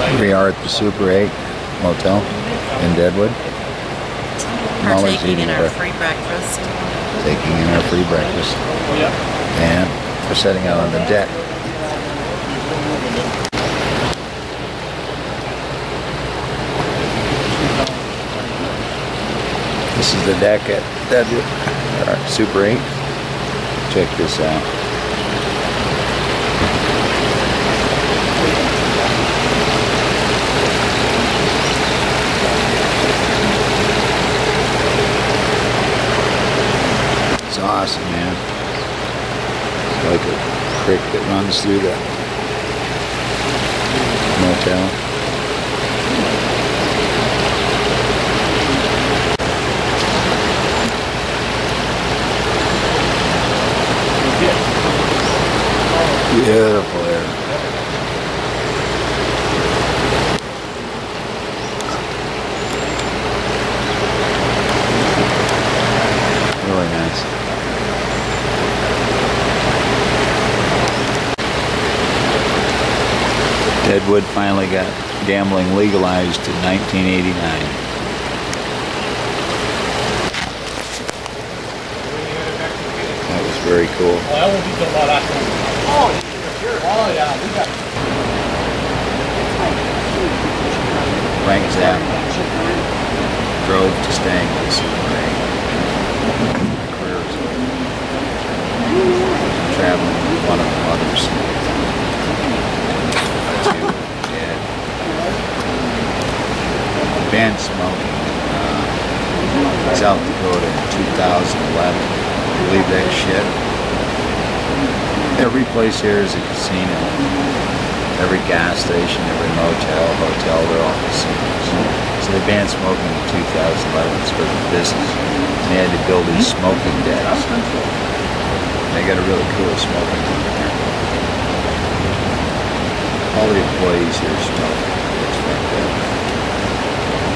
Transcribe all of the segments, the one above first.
We are at the Super 8 Motel in Deadwood. Partaking eating in our free breakfast. taking in our free breakfast. And we're setting out on the deck. This is the deck at Deadwood, our Super 8. Check this out. It's awesome, man. It's like a creek that runs through the motel. Beautiful area. Really nice. Deadwood finally got gambling legalized in 1989. That was very cool. Well, that won't be till about October. Oh, sure. Oh, yeah, we got. Frank Zapp drove to Stangley Super 8. My career was over. Traveling with one of the mothers. Two, yeah. Banned smoking uh, South Dakota in 2011. Believe that shit? Every place here is a casino. Every gas station, every motel, hotel, they're all casinos. So they banned smoking in 2011 it's for the business. And they had to build these smoking decks. They got a really cool smoking room there. All the employees here smoke. It's fucked up.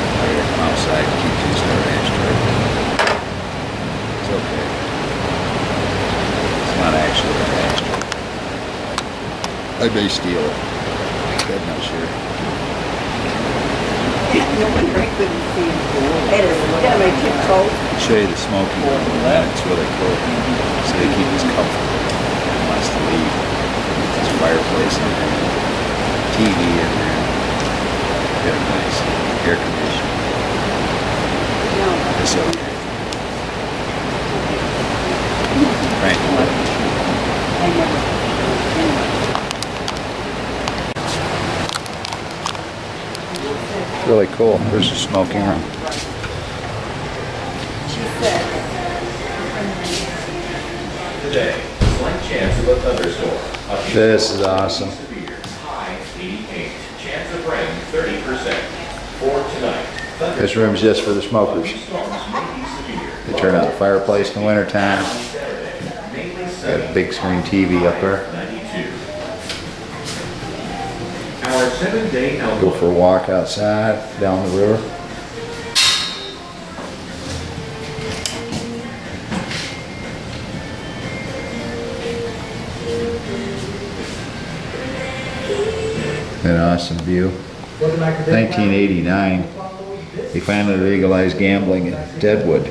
I gotta come outside keep their ashtray. It's okay. It's not actually an ashtray. I may steal it. I'm not sure. It is gonna make you cold. show you the smoking room in a minute. It's really cool. So they keep us comfortable. He wants to leave. There's a fireplace in there. TV in there. A nice air conditioning. It's okay. Frank, I never. it's really cool. There's a smoking room. Today, slight chance of a thunderstorm. This is awesome. severe. High 88. Chance of rain 30%. For tonight, This room's just for the smokers. thunderstorms may be severe. They turn out the fireplace in the wintertime. Got a big screen TV up there. 92. Our seven-day Go for a walk outside, down the river. An awesome view. 1989, they finally legalized gambling in Deadwood.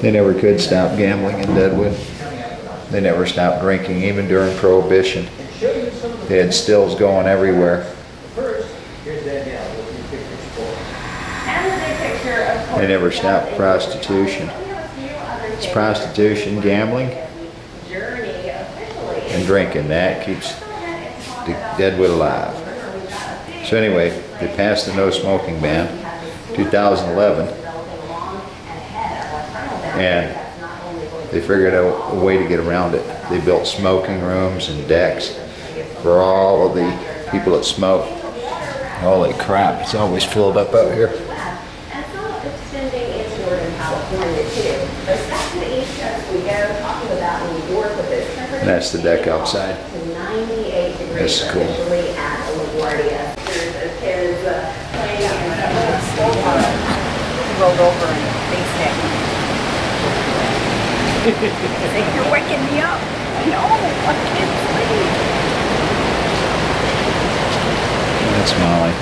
They never could stop gambling in Deadwood. They never stopped drinking, even during Prohibition. They had stills going everywhere. They never stopped prostitution. It's prostitution, gambling, and drinking. That keeps the Deadwood alive. So anyway, they passed the no smoking ban, 2011, and they figured out a way to get around it. They built smoking rooms and decks for all of the people that smoke. Holy crap, it's always filled up out here. And some extending into Northern California too. Think you're waking me up. I know, I can't sleep. That's Molly.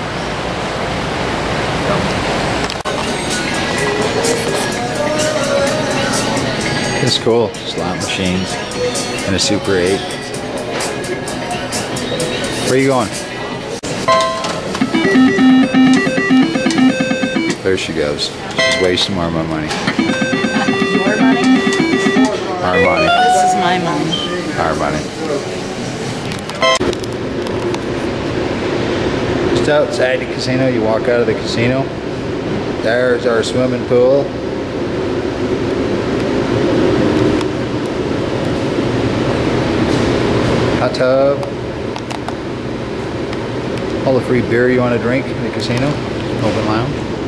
It's cool. Slot machines and a Super 8. Where are you going? There she goes. She's wasting more of my money. Your money? Our money. This is my money. Our money. Just outside the casino, you walk out of the casino. There's our swimming pool. Hot tub. All the free beer you want to drink in the casino. Open lounge.